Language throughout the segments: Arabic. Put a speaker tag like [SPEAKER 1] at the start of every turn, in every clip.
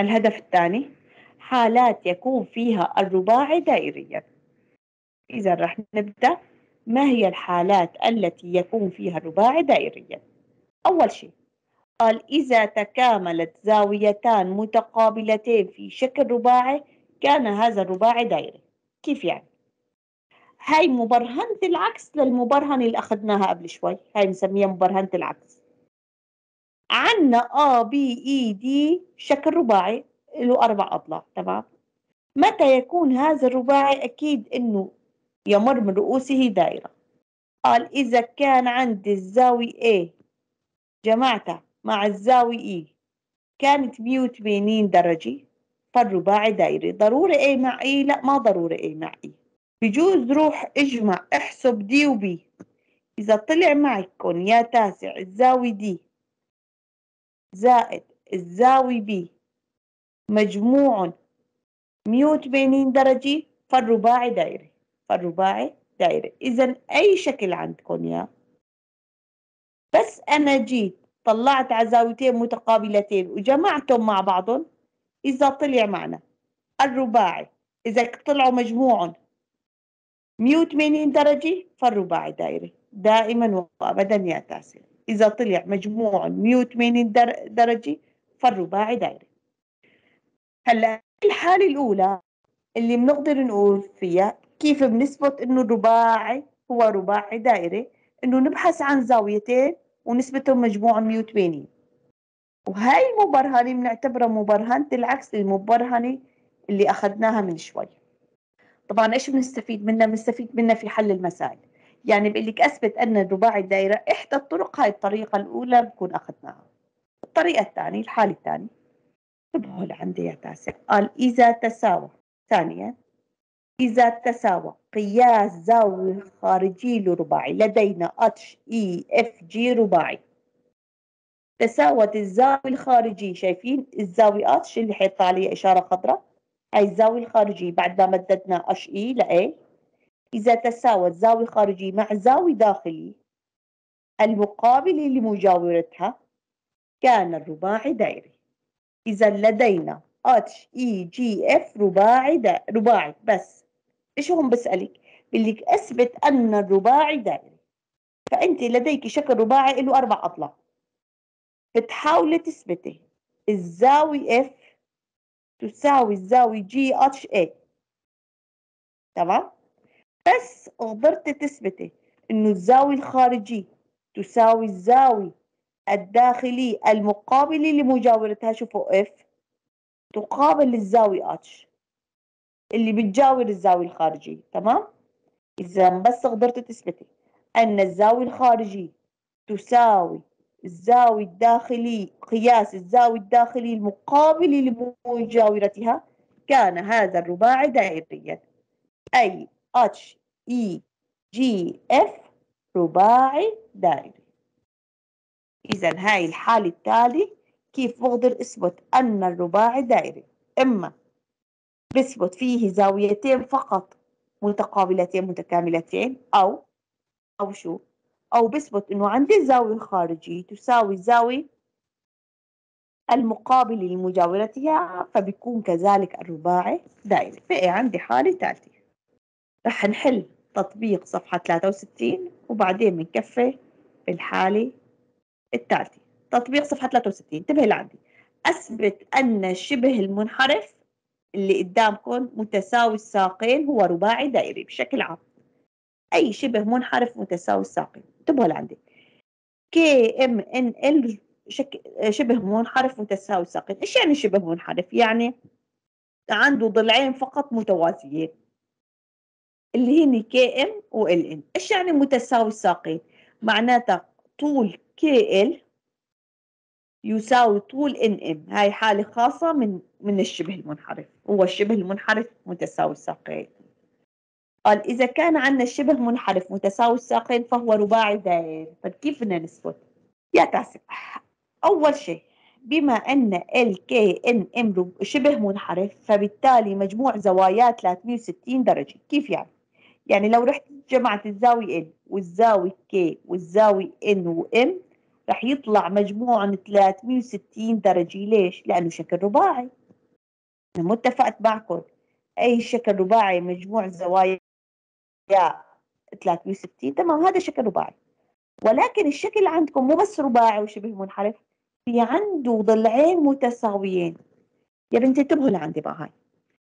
[SPEAKER 1] الهدف الثاني حالات يكون فيها الرباعي دائريا. إذا رح نبدأ. ما هي الحالات التي يكون فيها الرباعي دائريا؟ أول شيء قال إذا تكاملت زاويتان متقابلتين في شكل رباعي كان هذا الرباعي دائري. كيف يعني؟ هاي مبرهنة العكس للمبرهنة اللي أخذناها قبل شوي. هاي نسميها مبرهنة العكس. عنا A B E D شكل رباعي له أربع أضلاع تمام؟ متى يكون هذا الرباعي؟ أكيد إنه يمر من رؤوسه دائرة. قال إذا كان عندي الزاوية A جمعتها مع الزاوية E كانت 180 درجة فالرباعي دائري. ضروري A مع E لا ما ضروري A مع E. بجوز روح اجمع احسب دي وبي إذا طلع معكم يا تاسع الزاوية دي زائد الزاوية بي مجموع 180 درجة فالرباعي دائري فالرباعي دائري إذا أي شكل عندكم يا؟ بس أنا جيت طلعت على زاويتين متقابلتين وجمعتهم مع بعضهم. إذا طلع معنا الرباعي. إذا طلعوا مجموعهم 180 درجة فالرباعي دائري دائما وأبدا يا تاسع إذا طلع مجموع 180 درجة فالرباعي دائري هلأ الحالة الأولى اللي بنقدر نقول فيها كيف بنثبت إنه الرباعي هو رباعي دائري إنه نبحث عن زاويتين ونسبتهم مجموع 180 وهاي المبرهنة بنعتبرها مبرهنة العكس للمبرهنة اللي أخذناها من شوي. طبعا إيش بنستفيد منها؟ بنستفيد منها في حل المسائل. يعني بقول لك أثبت أن الرباعي دائري إحدى الطرق هاي الطريقة الأولى بكون اخذناها الطريقة الثانية الحالة الثانية. انتبهوا لعندي يا تاسع. قال إذا تساوى ثانيا. إذا تساوى قياس زاوية خارجي لرباعي لدينا أتش إي إف جي رباعي. تساوت الزاوية الخارجية شايفين الزاوية H اللي حيطلع عليها إشارة خضراء؟ هاي الزاوية الخارجية بعد ما مددنا H E ل إذا تساوت زاوية خارجية مع زاوية داخلية المقابلة لمجاورتها كان الرباعي دائري. إذا لدينا اتش اي جي اف رباعي دا رباعي. بس إيش هم بسألك؟ بقول أثبت أن الرباعي دائري. فأنت لديك شكل رباعي له أربع أضلاع بتحاولي تثبتي الزاوية F تساوي الزاوية G H E تمام؟ بس قدرت تثبتي إنه الزاوية الخارجية تساوي الزاوية الداخلية المقابلة لمجاورتها شوفوا F تقابل الزاوية H اللي بتجاور الزاوية الخارجية تمام؟ إذا بس قدرت تثبتي أن الزاوية الخارجية تساوي الزاوية الداخلي قياس الزاوية الداخلي المقابل لمجاورتها كان هذا الرباعي دائريا. أي H E G F رباعي دائري. إذا هاي الحالة التالي كيف بقدر أثبت أن الرباعي دائري؟ إما بثبت فيه زاويتين فقط متقابلتين متكاملتين أو أو شو؟ أو بثبت إنه عندي الزاوية الخارجية تساوي الزاوية المقابلة لمجاورتها فبيكون كذلك الرباعي دائري. بقي عندي حالة ثالثة رح نحل تطبيق صفحة 63 وبعدين بنكفي بالحالة الثالثة تطبيق صفحة 63 انتبه لعندي أثبت أن الشبه المنحرف اللي قدامكم متساوي الساقين هو رباعي دائري بشكل عام. أي شبه منحرف متساوي الساقين. انتبهوا لعندي K M N L شبه منحرف متساوي الساقين. إيش يعني شبه منحرف؟ يعني عنده ضلعين فقط متوازيين. اللي هن K M و L N. إيش يعني متساوي الساقين معناتها طول K L يساوي طول إن إم. هاي حالة خاصة من من الشبه المنحرف. هو الشبه المنحرف متساوي الساقين قال إذا كان عندنا الشبه منحرف متساوي الساقين فهو رباعي دائري طيب كيف بدنا نثبت؟ يا تاسع أول شيء بما أن إل كي إن إم شبه منحرف فبالتالي مجموع زوايات 360 درجة. كيف يعني؟ يعني لو رحت جمعت الزاوية ال والزاوية كي والزاوية ان وام رح يطلع مجموع 360 درجة. ليش؟ لأنه شكل رباعي. أنا متفقت معكم. أي شكل رباعي؟ مجموع زوايا 360 تمام هذا شكل رباعي. ولكن الشكل عندكم مو بس رباعي وشبه منحرف في عنده ضلعين متساويين. يا بنتي انتبهوا لعندي بقى هاي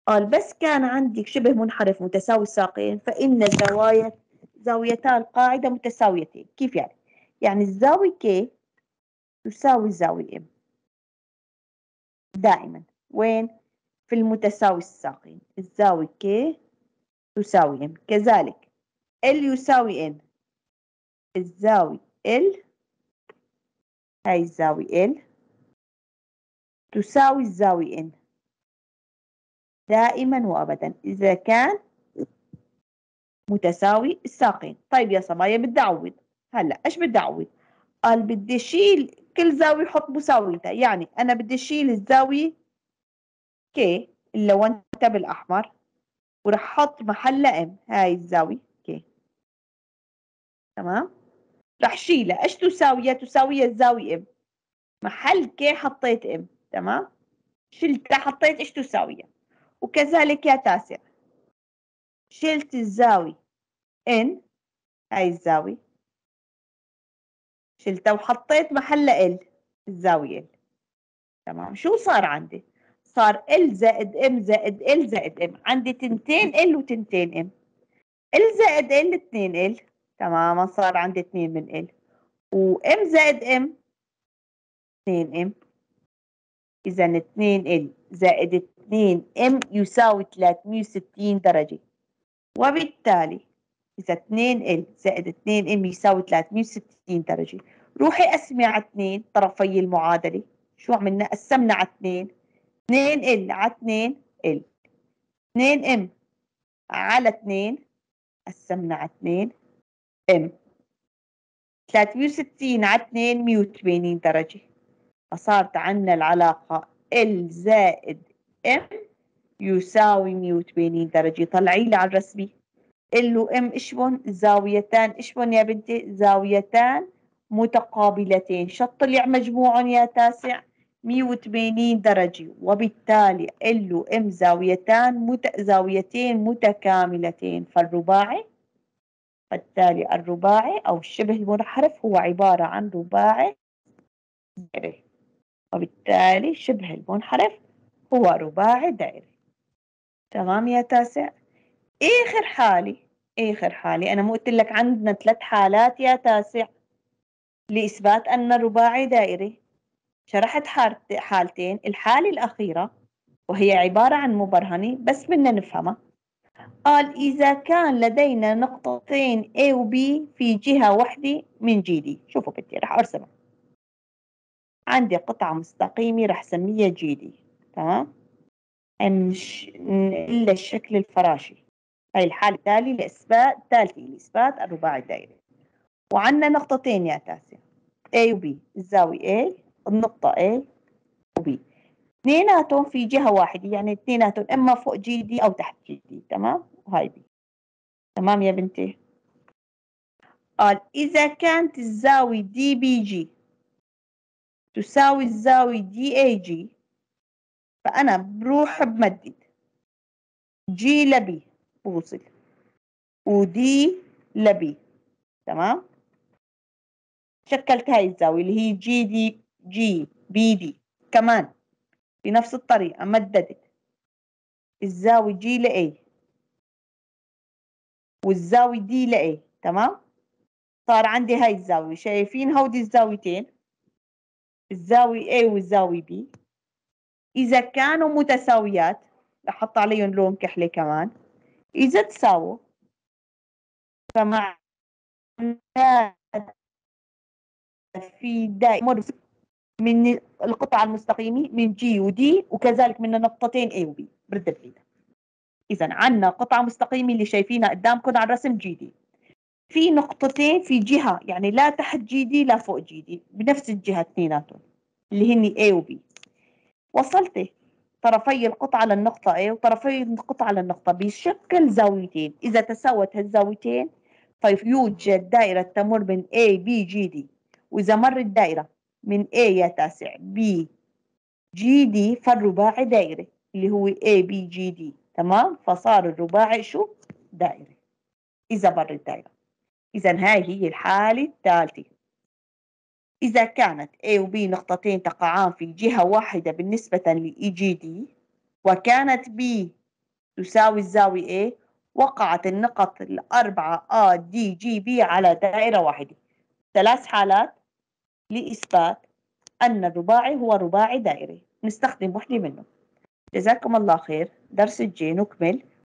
[SPEAKER 1] قال بس كان عندك شبه منحرف متساوي الساقين فإن زوايا زاويتا القاعدة متساويتين. كيف يعني؟ يعني الزاوية K تساوي الزاوية M دائما. وين؟ في المتساوي الساقين. الزاوية K تساوي M. كذلك L يساوي N. الزاوية L هاي الزاوية L تساوي الزاوية N. دائما وأبدا. إذا كان متساوي الساقين طيب يا صبايا بدي أعوض هلأ إيش بدي أعوض قال بدي أشيل كل زاوية حط مساويتها. يعني أنا بدي أشيل الزاوية K اللي لونت بالأحمر وراح أحط محلها M هاي الزاوية K تمام؟ راح شيلها. إيش تساوي تساوي الزاوية M محل K حطيت M تمام؟ شلتها حطيت إيش تساوي وكذلك يا تاسع. شلت الزاوية N هاي الزاوية شلتها وحطيت محلها L الزاوية L تمام؟ شو صار عندي؟ صار L زائد M زائد L زائد M عندي تنتين L وتنتين M L زائد L 2 L تماما صار عندي 2 من L و M زائد M 2 M اذا 2 L زائد 2 M يساوي 360 درجة. وبالتالي إذا 2 L زائد 2 M يساوي 360 درجة. روحي قسمي على 2 طرفي المعادلة. شو عملنا؟ قسمنا على 2 2 L على 2 L 2 M على 2 قسمنا على 2 M 360 على 2 180 درجة. فصارت عندنا العلاقة L زائد M يساوي 180 درجة. طلعي لي على الرسمة. L و M اشبن زاويتان. اشبن يا بنتي؟ زاويتان متقابلتين. شو طلع مجموعهم يا تاسع. 180 درجة. وبالتالي ال و ام زاويتان مت... زاويتين متكاملتين. فالرباعي؟ بالتالي الرباعي أو الشبه المنحرف هو عبارة عن رباعي. وبالتالي شبه المنحرف هو رباعي دائري تمام يا تاسع؟ آخر حالة آخر حالة أنا مو قلت لك عندنا ثلاث حالات يا تاسع لإثبات أن الرباعي دائري. شرحت حالتين الحالة الأخيرة وهي عبارة عن مبرهنة بس بدنا نفهمها قال إذا كان لدينا نقطتين A و B في جهة واحدة من جي دي شوفوا بدي رح أرسمها عندي قطعة مستقيمة رح سميها جي دي تمام إلا الشكل الفراشي. هاي الحالة التالية لإثبات الثالثة لإثبات الرباعي الدائري وعندنا نقطتين يا تاسع A و B. الزاوية A النقطة A و B. اثنيناتهم في جهة واحدة يعني اثنيناتهم إما فوق G D أو تحت G D تمام؟ وهاي B تمام يا بنتي؟ قال إذا كانت الزاوية D B G تساوي الزاوية D A G فأنا بروح بمدد. G ل B بوصل. و D ل B تمام؟ شكلت هاي الزاوية اللي هي G D G B D كمان بنفس الطريقة مددت. الزاوية G ل A والزاوية D ل A تمام؟ صار عندي هاي الزاوية. شايفين؟ هودي الزاويتين. الزاوية A والزاوية B. إذا كانوا متساويات رح أحط عليهم لون كحلة كمان. إذا تساووا فمع في دائما من القطعة المستقيمة من G و D وكذلك من نقطتين A و B. برد بعيد إذا عندنا قطعة مستقيمة اللي شايفينها قدامكم على الرسم G D في نقطتين في جهة يعني لا تحت G D لا فوق G D بنفس الجهة اثنيناتهم اللي هن A و B. وصلت؟ طرفي القطعة للنقطة A وطرفي القطعة للنقطة B. شكل زاويتين. إذا تساوت هالزاويتين فيوجد دائرة تمر من A B G D. وإذا مرت دائرة من A يا تاسع B G D فالرباعي دائري اللي هو A B G D. تمام؟ فصار الرباعي شو؟ دائري إذا بر الدائرة إذا هاي هي الحالة الثالثة. إذا كانت A و B نقطتين تقعان في جهة واحدة بالنسبة ل EGD وكانت B تساوي الزاوية A وقعت النقط الأربعة A D G B على دائرة واحدة. ثلاث حالات لإثبات أن الرباعي هو رباعي دائري نستخدم وحدة منهم. جزاكم الله خير. درس الجي نكمل